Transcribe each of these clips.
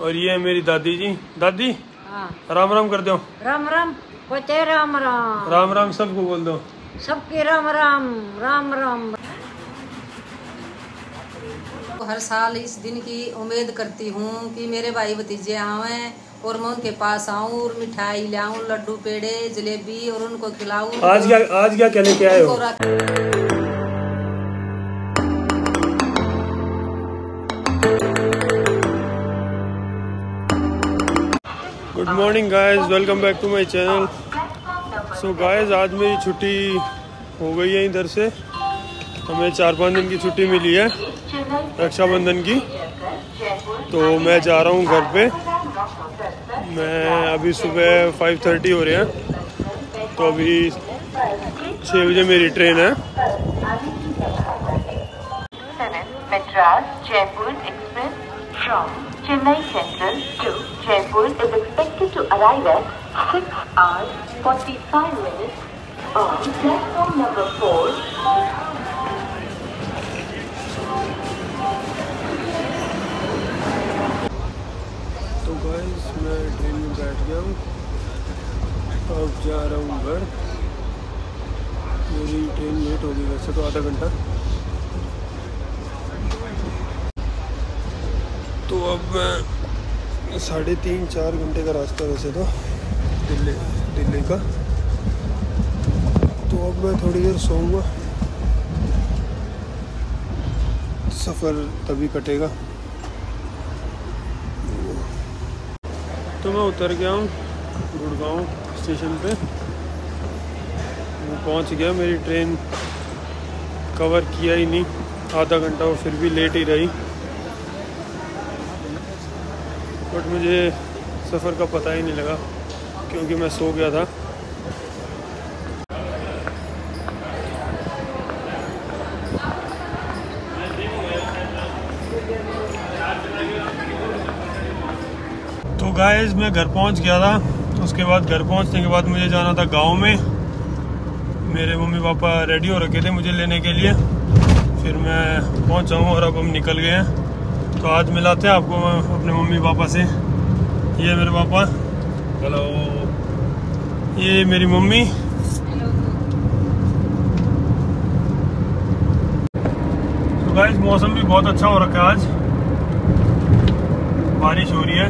और ये है मेरी दादी जी। दादी हाँ। राम राम कर दो। राम राम पोते राम राम। राम राम सबको बोल दो। सबके राम राम राम राम। हर साल इस दिन की उम्मीद करती हूँ कि मेरे भाई भतीजे आवें और मैं उनके पास आऊँ और मिठाई लाऊं लड्डू पेड़े जलेबी और उनको खिलाऊं। आज क्या आज क्या क्या लेके आए हो? Good morning guys welcome back to my channel so guys आज मेरी छुट्टी हो गई है इधर से। हमें चार पाँच दिन की छुट्टी मिली है, रक्षाबंधन की। तो मैं जा रहा हूँ घर पे। मैं अभी सुबह फाइव थर्टी हो रहे हैं। तो अभी छः बजे मेरी ट्रेन है। Express from Chennai Central to Jaipur is expected to arrive at 6 hours 45 minutes on platform number 4. तो गाइस मैं ट्रेन में बैठ गया हूँ अब जा रहा हूँ घर मेरी ट्रेन लेट होगी वैसे तो आधा घंटा तो अब साढ़े तीन, चार घंटे का रास्ता वैसे तो दिल्ली दिल्ली का। तो अब मैं थोड़ी देर सोऊँगा। सफ़र तभी कटेगा। तो मैं उतर गया हूँ गुड़गांव स्टेशन पे। पहुँच गया, मेरी ट्रेन कवर किया ही नहीं। आधा घंटा वो फिर भी लेट ही रही। बट मुझे सफ़र का पता ही नहीं लगा, क्योंकि मैं सो गया था। तो गाइस मैं घर पहुँच गया था। उसके बाद घर पहुँचने के बाद मुझे जाना था गाँव में। मेरे मम्मी पापा रेडी हो रखे थे मुझे लेने के लिए। फिर मैं पहुँचा हूँ और अब हम निकल गए हैं। तो आज मिलाते हैं आपको मैं अपने मम्मी पापा से। ये मेरे पापा। हेलो ये मेरी मम्मी। तो गाइस मौसम भी बहुत अच्छा हो रखा है आज। बारिश हो रही है।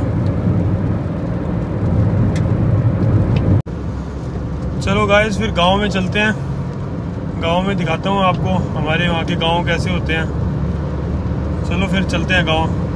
चलो गाइस फिर गाँव में चलते हैं। गाँव में दिखाता हूँ आपको हमारे वहाँ के गाँव कैसे होते हैं। चलो फिर चलते हैं गाँव।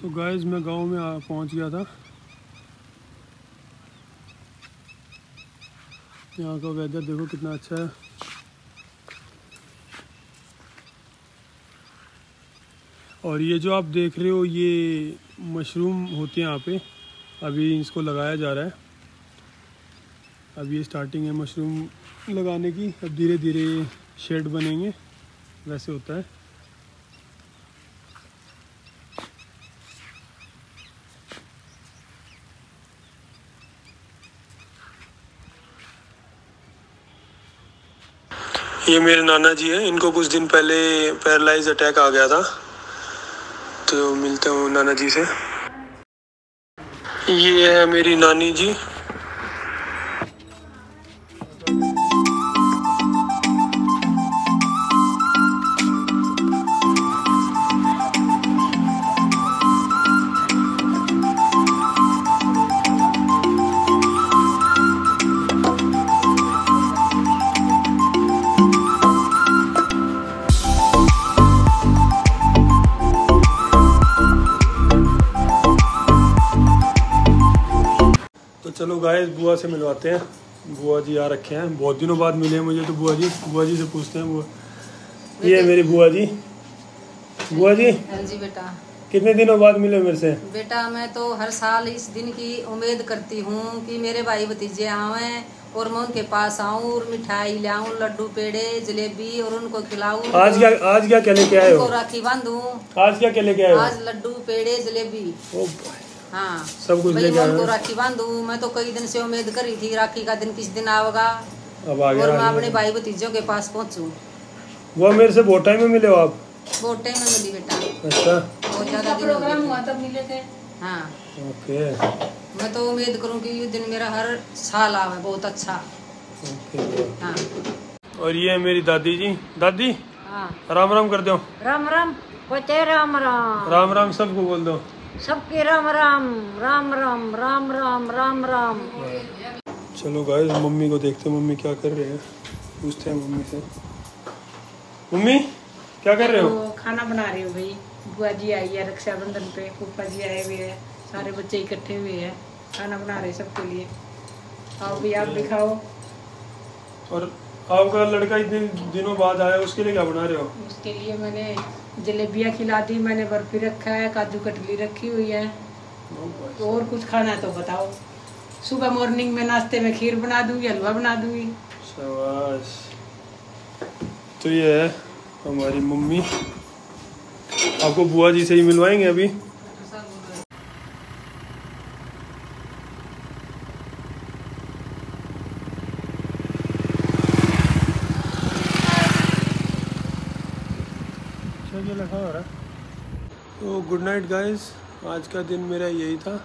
सो so गाइस मैं गाँव में आ पहुँच गया था। यहाँ का वेदर देखो कितना अच्छा है। और ये जो आप देख रहे हो, ये मशरूम होते हैं यहाँ पे। अभी इसको लगाया जा रहा है। अब ये स्टार्टिंग है मशरूम लगाने की। अब धीरे धीरे शेड बनेंगे। वैसे होता है। ये मेरे नाना जी हैं। इनको कुछ दिन पहले पैरालाइज अटैक आ गया था। तो मिलता हूँ नाना जी से। ये है मेरी नानी जी। चलो गाइस बुआ से मिलवाते हैं। बुआ जी आ रखे हैं। बहुत दिनों बाद मिले हैं मुझे तो बुआ जी। बुआ जी से पूछते हैं बुआ। ये है मेरी बुआ जी। बुआ जी हाँ जी बेटा। कितने दिनों बाद मिले मेरे से? बेटा मैं तो हर साल इस दिन की उम्मीद करती हूँ कि मेरे भाई भतीजे आवे और मैं उनके पास आऊँ और मिठाई लाऊं लड्डू पेड़े जलेबी और उनको खिलाऊं। आज क्या आज क्या क्या लेके आए हो? राखी बांधूं। आज क्या क्या लेके आए हो? आज लड्डू पेड़े जलेबी। हाँ। सब कुछ लेके हो। राखी बांधूं। मैं तो कई दिन से उम्मीद करी थी राखी का दिन किस दिन आवेगा अब आ और मैं गया अपने भाई भतीजों के पास पहुंचूं। वो मेरे से बहुत टाइम में मिले हो आप? बहुत टाइम में मिली बेटा। अच्छा। बहुत ज़्यादा दिन हो गए तब मिले थे। हाँ। ओके। मैं तो उम्मीद करूँ कि ये दिन मेरा हर साल आवे बहुत अच्छा। ओके। हाँ। और ये है मेरी दादी जी। दादी हाँ। राम राम कर दो। राम राम पोते राम राम। राम राम सबको बोल दो। सबके राम राम राम राम राम राम राम राम। चलो गाइस मम्मी को देखते हैं मम्मी क्या कर रहे हैं? पूछते हैं मम्मी से। मम्मी क्या कर रहे हो? तो खाना बना रही हूँ भाई। बुआ जी आई है रक्षाबंधन पे फूफा जी आए हुए हैं सारे बच्चे इकट्ठे हुए हैं। खाना बना रहे सबके लिए। आओ भी आप भी खाओ और आपका लड़का इतने दिनों बाद आया उसके लिए क्या बना रहे हो? उसके लिए मैंने जलेबियाँ खिला दी मैंने बर्फ़ी रखा है, काजू कटली रखी हुई है। तो और कुछ खाना है तो बताओ। सुबह मॉर्निंग में नाश्ते में खीर बना दूँगी हलवा बना दूँगी तो ये है हमारी मम्मी। आपको बुआ जी से ही मिलवाएँगे अभी चलिए लगा हो रहा तो गुड नाइट गाइस आज का दिन मेरा यही था।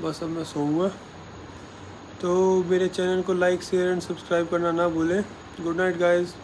बस अब मैं सोऊँगा। तो मेरे चैनल को लाइक शेयर एंड सब्सक्राइब करना ना भूलें। Good night guys